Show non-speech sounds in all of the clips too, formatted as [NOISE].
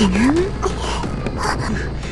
嗯 [LAUGHS]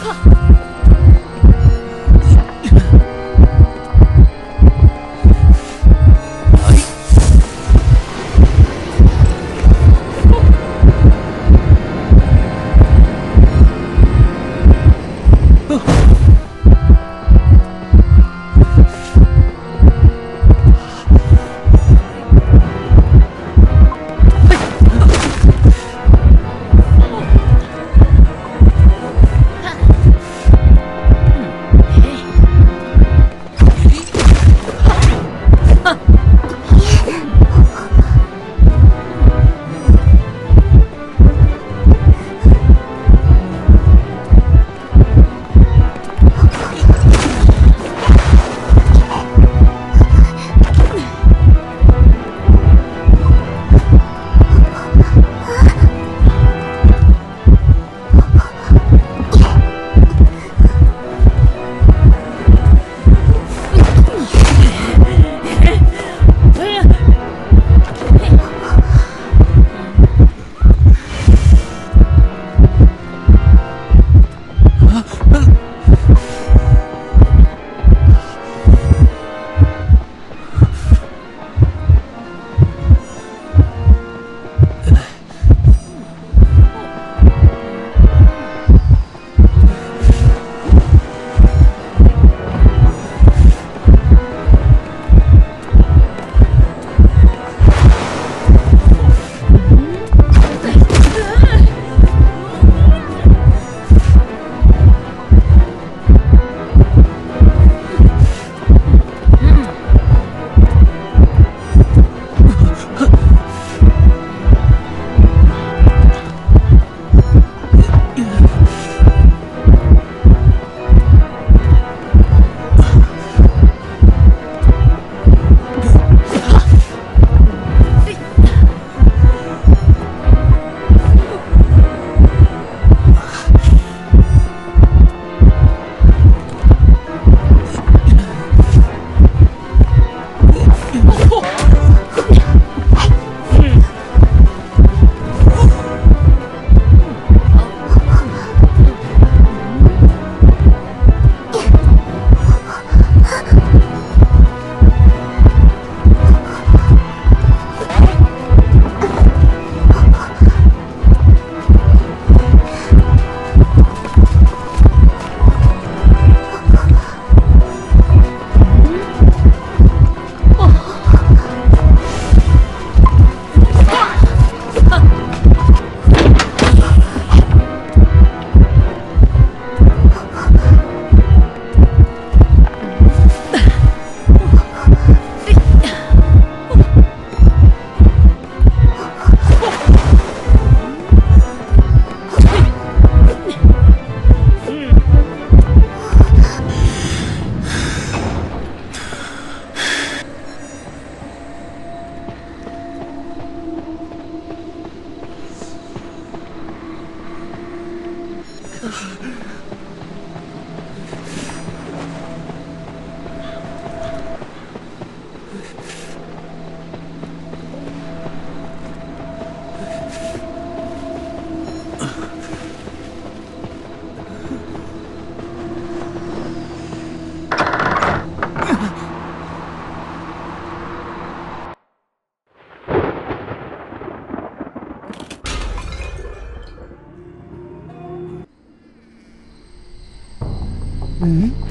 哈。啊！[LAUGHS] 嗯。